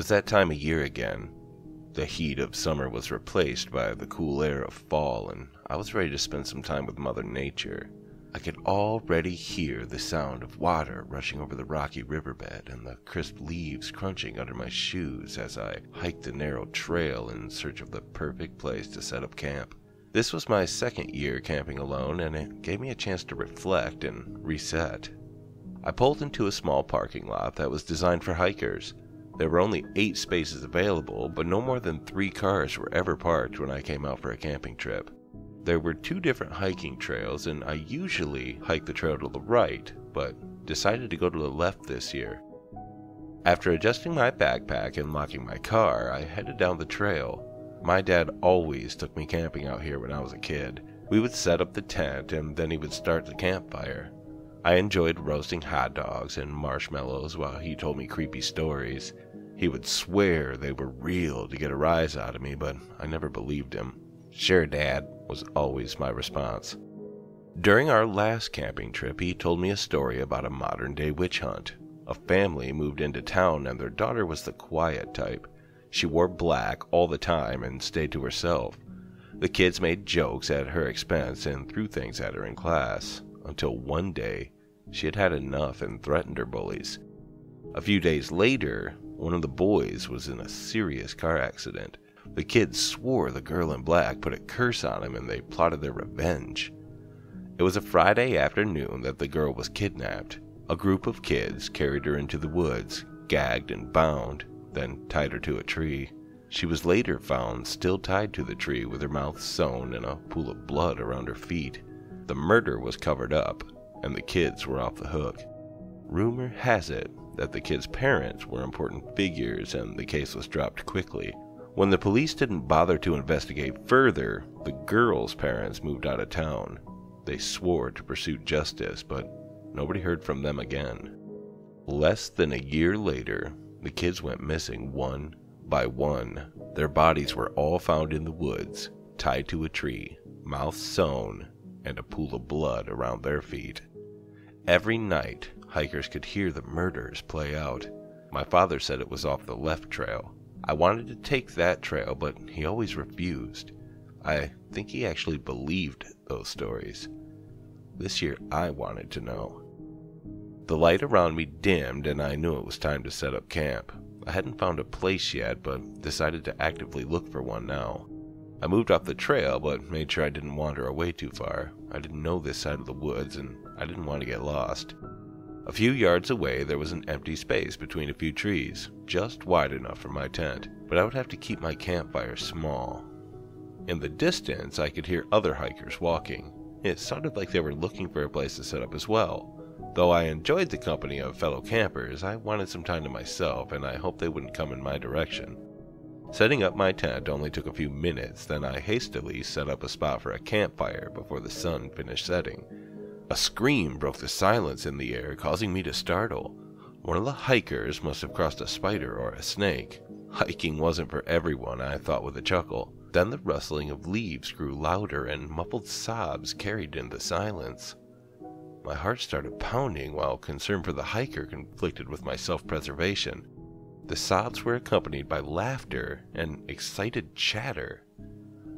It was that time of year again. The heat of summer was replaced by the cool air of fall, and I was ready to spend some time with Mother Nature. I could already hear the sound of water rushing over the rocky riverbed and the crisp leaves crunching under my shoes as I hiked the narrow trail in search of the perfect place to set up camp. This was my second year camping alone, and it gave me a chance to reflect and reset. I pulled into a small parking lot that was designed for hikers. There were only eight spaces available, but no more than three cars were ever parked when I came out for a camping trip. There were two different hiking trails, and I usually hike the trail to the right, but decided to go to the left this year. After adjusting my backpack and locking my car, I headed down the trail. My dad always took me camping out here when I was a kid. We would set up the tent, and then he would start the campfire. I enjoyed roasting hot dogs and marshmallows while he told me creepy stories. He would swear they were real to get a rise out of me, but I never believed him. Sure, Dad, was always my response. During our last camping trip, he told me a story about a modern day witch hunt. A family moved into town and their daughter was the quiet type. She wore black all the time and stayed to herself. The kids made jokes at her expense and threw things at her in class, until one day she had had enough and threatened her bullies. A few days later, one of the boys was in a serious car accident. The kids swore the girl in black put a curse on him and they plotted their revenge. It was a Friday afternoon that the girl was kidnapped. A group of kids carried her into the woods, gagged and bound, then tied her to a tree. She was later found still tied to the tree with her mouth sewn and a pool of blood around her feet. The murder was covered up, and the kids were off the hook. Rumor has it that the kids' parents were important figures and the case was dropped quickly. When the police didn't bother to investigate further, the girl's parents moved out of town. They swore to pursue justice, but nobody heard from them again. Less than a year later, the kids went missing one by one. Their bodies were all found in the woods, tied to a tree, mouths sewn, and a pool of blood around their feet. Every night, hikers could hear the murders play out. My father said it was off the left trail, I wanted to take that trail, but he always refused. I think he actually believed those stories. This year I wanted to know. The light around me dimmed and I knew it was time to set up camp. I hadn't found a place yet, but decided to actively look for one now. I moved off the trail, but made sure I didn't wander away too far. I didn't know this side of the woods, and I didn't want to get lost. A few yards away, there was an empty space between a few trees, just wide enough for my tent, but I would have to keep my campfire small. In the distance, I could hear other hikers walking. It sounded like they were looking for a place to set up as well. Though I enjoyed the company of fellow campers, I wanted some time to myself and I hoped they wouldn't come in my direction. Setting up my tent only took a few minutes, then I hastily set up a spot for a campfire before the sun finished setting. A scream broke the silence in the air, causing me to startle. One of the hikers must have crossed a spider or a snake. Hiking wasn't for everyone, I thought with a chuckle. Then the rustling of leaves grew louder and muffled sobs carried in the silence. My heart started pounding while concern for the hiker conflicted with my self preservation. The sobs were accompanied by laughter and excited chatter.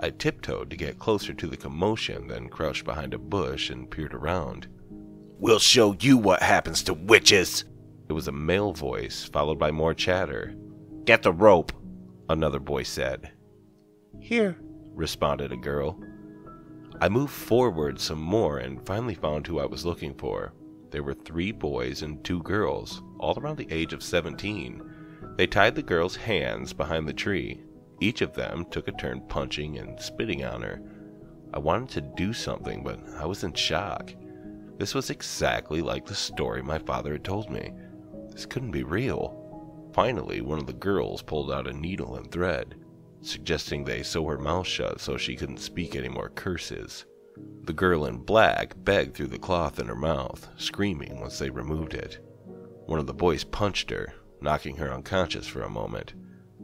I tiptoed to get closer to the commotion, then crouched behind a bush and peered around. We'll show you what happens to witches! It was a male voice, followed by more chatter. Get the rope, another boy said. Here, responded a girl. I moved forward some more and finally found who I was looking for. There were three boys and two girls, all around the age of 17. They tied the girl's hands behind the tree. Each of them took a turn punching and spitting on her. I wanted to do something, but I was in shock. This was exactly like the story my father had told me. This couldn't be real. Finally, one of the girls pulled out a needle and thread, suggesting they sew her mouth shut so she couldn't speak any more curses. The girl in black begged through the cloth in her mouth, screaming once they removed it. One of the boys punched her, knocking her unconscious for a moment.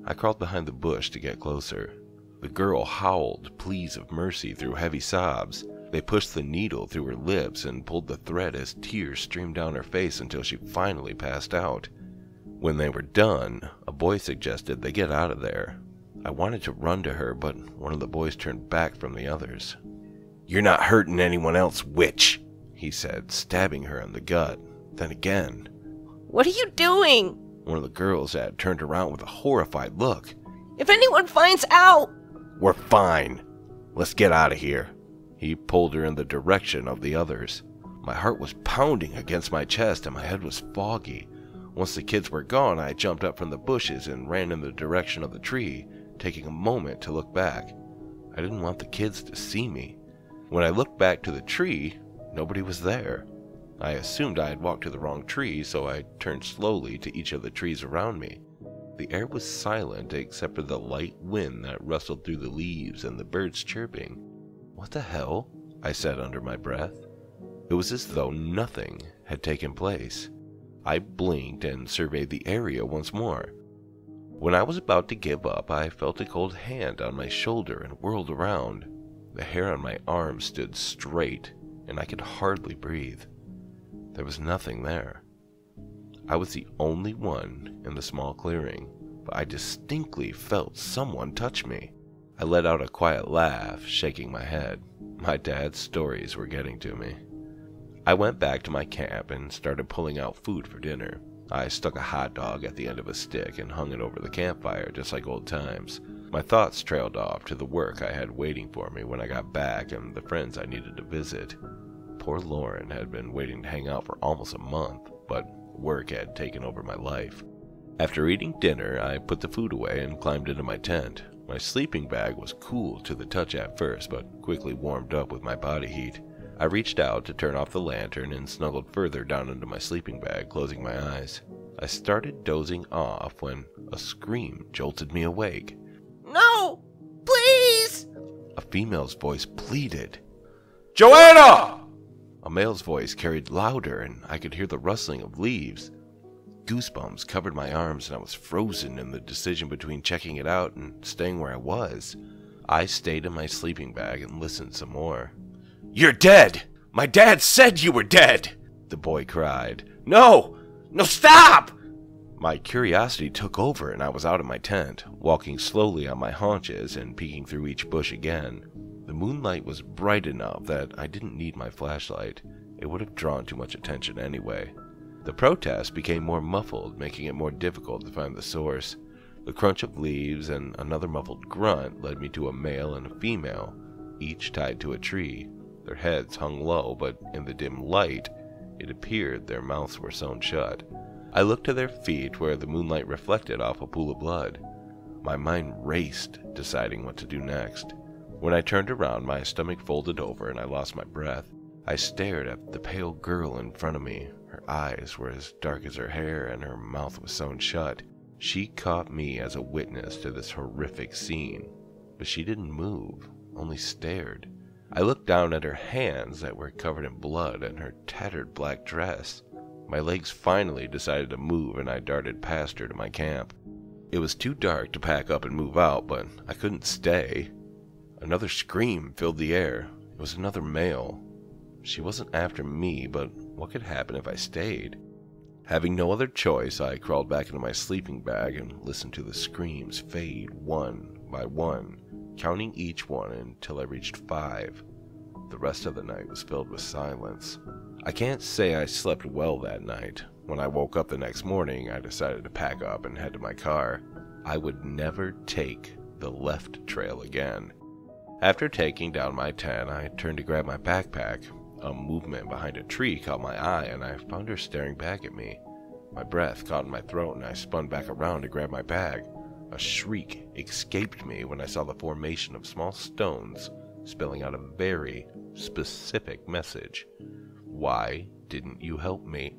I crawled behind the bush to get closer. The girl howled pleas of mercy through heavy sobs. They pushed the needle through her lips and pulled the thread as tears streamed down her face until she finally passed out. When they were done, a boy suggested they get out of there. I wanted to run to her, but one of the boys turned back from the others. You're not hurting anyone else, witch, he said, stabbing her in the gut. Then again. What are you doing? One of the girls had turned around with a horrified look. If anyone finds out! We're fine. Let's get out of here. He pulled her in the direction of the others. My heart was pounding against my chest and my head was foggy. Once the kids were gone, I jumped up from the bushes and ran in the direction of the tree, taking a moment to look back. I didn't want the kids to see me. When I looked back to the tree, nobody was there. I assumed I had walked to the wrong tree, so I turned slowly to each of the trees around me. The air was silent except for the light wind that rustled through the leaves and the birds chirping. What the hell? I said under my breath. It was as though nothing had taken place. I blinked and surveyed the area once more. When I was about to give up, I felt a cold hand on my shoulder and whirled around. The hair on my arm stood straight, and I could hardly breathe. There was nothing there. I was the only one in the small clearing, but I distinctly felt someone touch me. I let out a quiet laugh, shaking my head. My dad's stories were getting to me. I went back to my camp and started pulling out food for dinner. I stuck a hot dog at the end of a stick and hung it over the campfire just like old times. My thoughts trailed off to the work I had waiting for me when I got back and the friends I needed to visit. Poor Lauren had been waiting to hang out for almost a month, but work had taken over my life. After eating dinner, I put the food away and climbed into my tent. My sleeping bag was cool to the touch at first, but quickly warmed up with my body heat. I reached out to turn off the lantern and snuggled further down into my sleeping bag, closing my eyes. I started dozing off when a scream jolted me awake. No! Please! A female's voice pleaded. Joanna! A male's voice carried louder, and I could hear the rustling of leaves. Goosebumps covered my arms, and I was frozen in the decision between checking it out and staying where I was. I stayed in my sleeping bag and listened some more. You're dead! My dad said you were dead! The boy cried. No! No, stop! My curiosity took over, and I was out of my tent, walking slowly on my haunches and peeking through each bush again. The moonlight was bright enough that I didn't need my flashlight. It would have drawn too much attention anyway. The protest became more muffled, making it more difficult to find the source. The crunch of leaves and another muffled grunt led me to a male and a female, each tied to a tree. Their heads hung low, but in the dim light, it appeared their mouths were sewn shut. I looked to their feet where the moonlight reflected off a pool of blood. My mind raced, deciding what to do next. When I turned around, my stomach folded over and I lost my breath. I stared at the pale girl in front of me. Her eyes were as dark as her hair and her mouth was sewn shut. She caught me as a witness to this horrific scene, but she didn't move, only stared. I looked down at her hands that were covered in blood and her tattered black dress. My legs finally decided to move and I darted past her to my camp. It was too dark to pack up and move out, but I couldn't stay. Another scream filled the air. It was another male. She wasn't after me, but what could happen if I stayed? Having no other choice, I crawled back into my sleeping bag and listened to the screams fade one by one counting each one until I reached five. The rest of the night was filled with silence. I can't say I slept well that night. When I woke up the next morning, I decided to pack up and head to my car. I would never take the left trail again. After taking down my tent, I turned to grab my backpack. A movement behind a tree caught my eye, and I found her staring back at me. My breath caught in my throat, and I spun back around to grab my bag. A shriek escaped me when I saw the formation of small stones spelling out a very specific message. Why didn't you help me?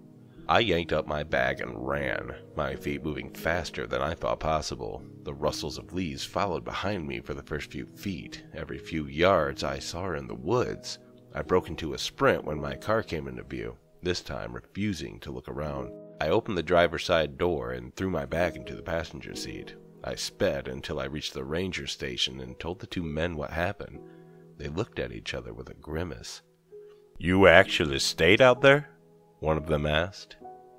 I yanked up my bag and ran, my feet moving faster than I thought possible. The rustles of leaves followed behind me for the first few feet. Every few yards I saw her in the woods. I broke into a sprint when my car came into view, this time refusing to look around. I opened the driver's side door and threw my bag into the passenger seat. I sped until I reached the ranger station and told the two men what happened. They looked at each other with a grimace. You actually stayed out there? One of them asked.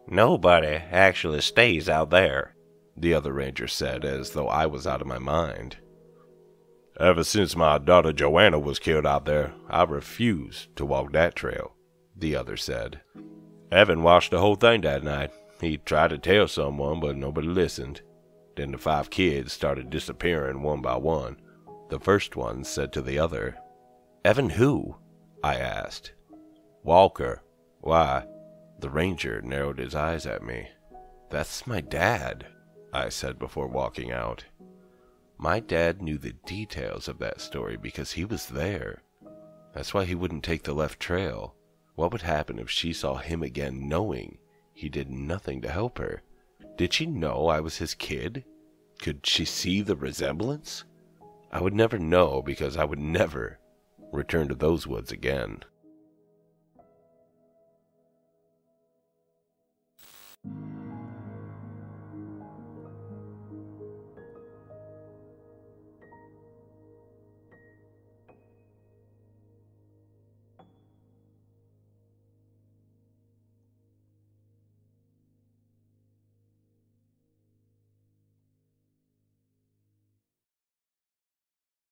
Nobody actually stays out there. The other ranger said, as though I was out of my mind. Ever since my daughter Joanna was killed out there, I refuse to walk that trail, the other said. Evan watched the whole thing that night. He tried to tell someone, but nobody listened. Then the five kids started disappearing one by one. The first one said to the other, Evan who? I asked. Walker. Why? The ranger narrowed his eyes at me. That's my dad, I said before walking out. My dad knew the details of that story because he was there. That's why he wouldn't take the left trail. What would happen if she saw him again knowing he did nothing to help her? Did she know I was his kid? Could she see the resemblance? I would never know because I would never return to those woods again.